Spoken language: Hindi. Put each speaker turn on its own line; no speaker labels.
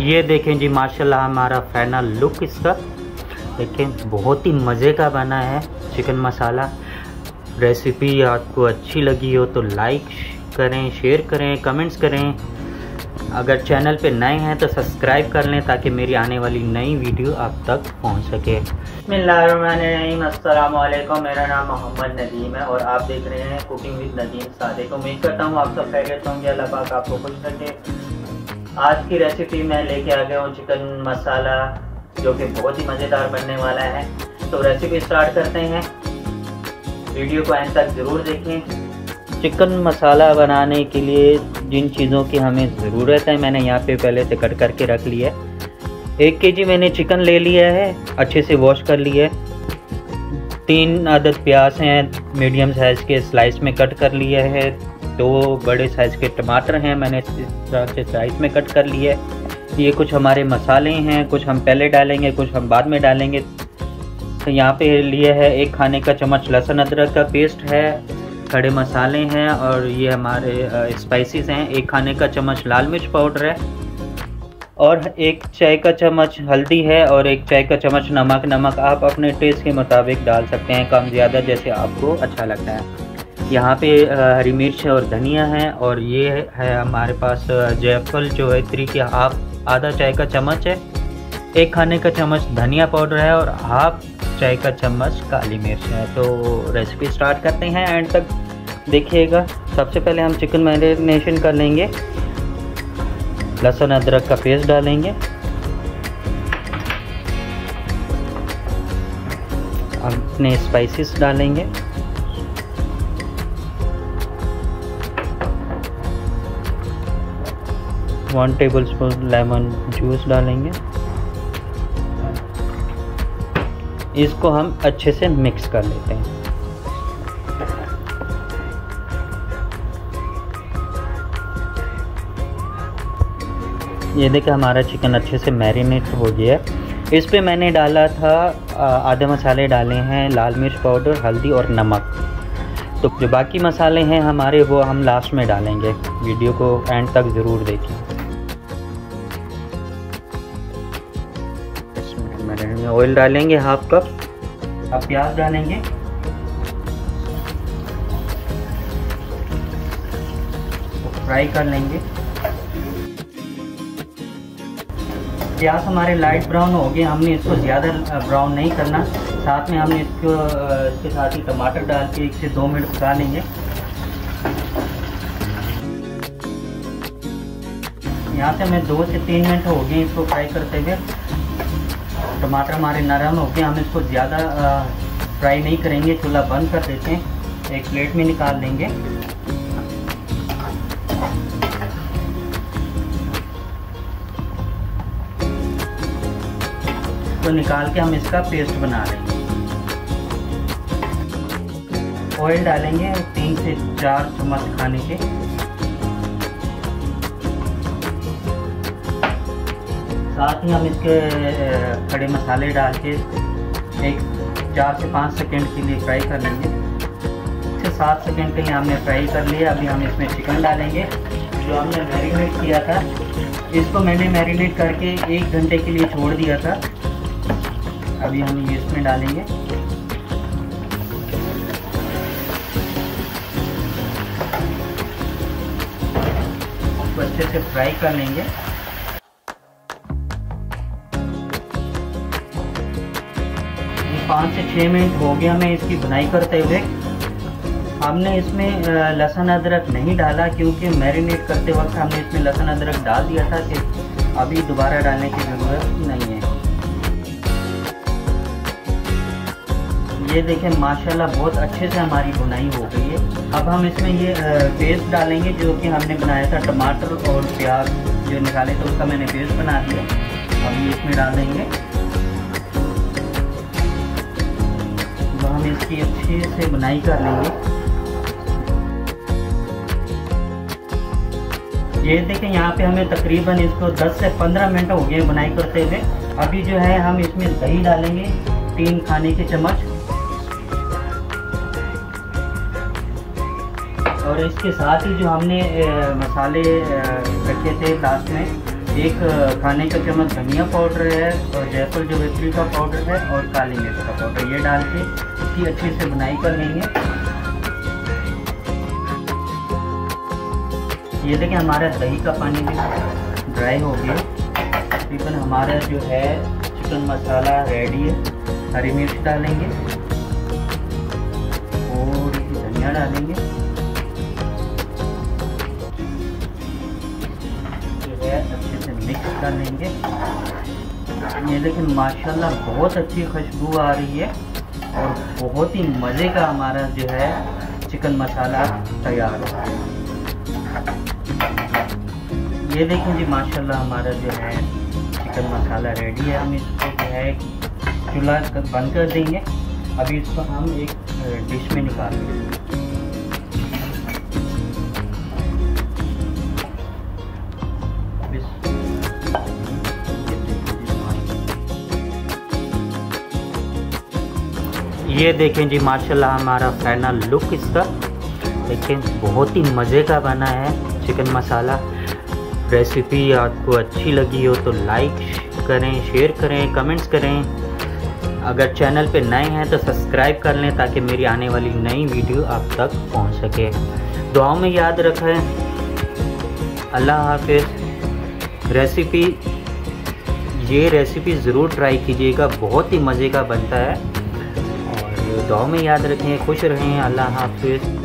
ये देखें जी, माशाल्लाह हमारा फाइनल लुक इसका। देखें, बहुत ही मज़े का बना है चिकन मसाला रेसिपी आपको अच्छी लगी हो तो लाइक करें शेयर करें कमेंट्स करें। अगर चैनल पे नए हैं तो सब्सक्राइब कर लें ताकि मेरी आने वाली नई वीडियो आप तक पहुँच सके। बसमीम अल्लाम मेरा नाम मोहम्मद नदीम है और आप देख रहे हैं कुकिंग विद नदीम सादे को। उम्मीद करता हूँ आप सब खैरियत होंगे, अल्लाह पाक आपको खुश रखे। आज की रेसिपी मैं लेके आ गया हूँ चिकन मसाला जो कि बहुत ही मज़ेदार बनने वाला है। तो रेसिपी स्टार्ट करते हैं। वीडियो को एंड तक ज़रूर देखें। चिकन मसाला बनाने के लिए जिन चीज़ों की हमें ज़रूरत है, मैंने यहाँ पे पहले से कट करके रख लिया है। एक के जी मैंने चिकन ले लिया है, अच्छे से वॉश कर लिया है। तीन आदत प्याज हैं मीडियम साइज़ के स्लाइस में कट कर लिया है। दो बड़े साइज़ के टमाटर हैं, मैंने इस तरह से साइज़ में कट कर है ये कुछ हमारे मसाले हैं, कुछ हम पहले डालेंगे, कुछ हम बाद में डालेंगे। तो यहाँ पे लिए है एक खाने का चम्मच लहसुन अदरक का पेस्ट है, खड़े मसाले हैं और ये हमारे स्पाइसेस हैं। एक खाने का चम्मच लाल मिर्च पाउडर है और एक चाय का चम्मच हल्दी है और एक चाय का चम्मच नमक। नमक आप अपने टेस्ट के मुताबिक डाल सकते हैं, कम ज़्यादा जैसे आपको अच्छा लगता है। यहाँ पे हरी मिर्च और धनिया है और ये है हमारे पास जयफल जो है थ्री के हाफ़, आधा चाय का चम्मच है। एक खाने का चम्मच धनिया पाउडर है और हाफ़ चाय का चम्मच काली मिर्च है। तो रेसिपी स्टार्ट करते हैं एंड तक देखिएगा। सबसे पहले हम चिकन मैरिनेशन कर लेंगे। लहसुन, अदरक का पेस्ट डालेंगे। अपने स्पाइसेस डालेंगे। One tablespoon lemon juice डालेंगे। इसको हम अच्छे से मिक्स कर लेते हैं। ये देखिए, हमारा चिकन अच्छे से मैरिनेट हो गया है। इस पर मैंने डाला था आधे मसाले डाले हैं, लाल मिर्च पाउडर, हल्दी और नमक। तो जो बाकी मसाले हैं हमारे, वो हम लास्ट में डालेंगे। वीडियो को एंड तक ज़रूर देखें इसमें ऑयल डालेंगे हाफ़ कप अब प्याज डालेंगे। फ्राई कर लेंगे। प्याज हमारे लाइट ब्राउन हो गए, हमने इसको ज़्यादा ब्राउन नहीं करना। साथ में हमने इसको इसके साथ ही टमाटर डाल के एक से दो मिनट पका लेंगे। यहाँ से हमें दो से तीन मिनट हो गए इसको फ्राई करते हुए। टमाटर हमारे नरम हो गए, हम इसको ज़्यादा फ्राई नहीं करेंगे, चूल्हा बंद कर देते हैं। एक प्लेट में निकाल लेंगे। तो निकाल के हम इसका पेस्ट बना लेंगे। ऑयल डालेंगे, तीन से चार चम्मच खाने के। साथ ही हम इसके खड़े मसाले डाल के एक चार से पाँच सेकंड के लिए फ्राई कर लेंगे। छः सात सेकंड के लिए हमने फ्राई कर लिया। अभी हम इसमें चिकन डालेंगे, जो हमने मैरिनेट किया था। इसको मैंने मैरिनेट करके एक घंटे के लिए छोड़ दिया था। अभी हम ये इसमें डालेंगे। अच्छे से फ्राई कर लेंगे। पाँच से छः मिनट हो गया हमें इसकी बुनाई करते हुए। हमने इसमें लहसुन अदरक नहीं डाला क्योंकि मैरिनेट करते वक्त हमने इसमें लहसुन अदरक डाल दिया था कि अभी दोबारा डालने की ज़रूरत नहीं है। ये देखें, माशाल्लाह बहुत अच्छे से हमारी बुनाई हो गई है। अब हम इसमें ये पेस्ट डालेंगे जो कि हमने बनाया था टमाटर और प्याज जो निकाले थे, उसका मैंने पेस्ट बना दिया। ये इसमें डाल देंगे। हम इसकी अच्छे से बुनाई कर लेंगे। ये देखें, यहाँ पे हमें तकरीबन इसको 10 से 15 मिनट हो गए बुनाई करते हुए। अभी जो है, हम इसमें दही डालेंगे, तीन खाने के चम्मच। और इसके साथ ही जो हमने मसाले रखे थे लास्ट में एक खाने का चम्मच धनिया पाउडर है, और जयफल जवेत्री का पाउडर है, और काली मिर्च का पाउडर ये डाल के इसकी अच्छे से बुनाई कर लेंगे। ये देखिए, हमारा दही का पानी भी ड्राई हो गया। तकरीबन हमारा जो है चिकन मसाला रेडी है। हरी मिर्च डालेंगे। और धनिया डालेंगे। कर लेंगे। ये लेकिन माशाल्लाह बहुत अच्छी खुशबू आ रही है और बहुत ही मज़े का हमारा जो है चिकन मसाला तैयार है ये देखें जी, माशाल्लाह हमारा जो है चिकन मसाला रेडी है। हम इसको जो है चूल्हा बंद कर देंगे। अभी इसको हम एक डिश में निकाल ये देखें जी, माशाल्लाह हमारा फाइनल लुक इसका। देखें, बहुत ही मज़े का बना है चिकन मसाला रेसिपी आपको अच्छी लगी हो तो लाइक करें शेयर करें कमेंट्स करें। अगर चैनल पे नए हैं तो सब्सक्राइब कर लें ताकि मेरी आने वाली नई वीडियो आप तक पहुँच सके। दुआओं में याद रखें। अल्लाह हाफिज़। रेसिपी ये रेसिपी ज़रूर ट्राई कीजिएगा, बहुत ही मज़े का बनता है। और दुआ में याद रखें खुश रहें अल्लाह हाफिज़।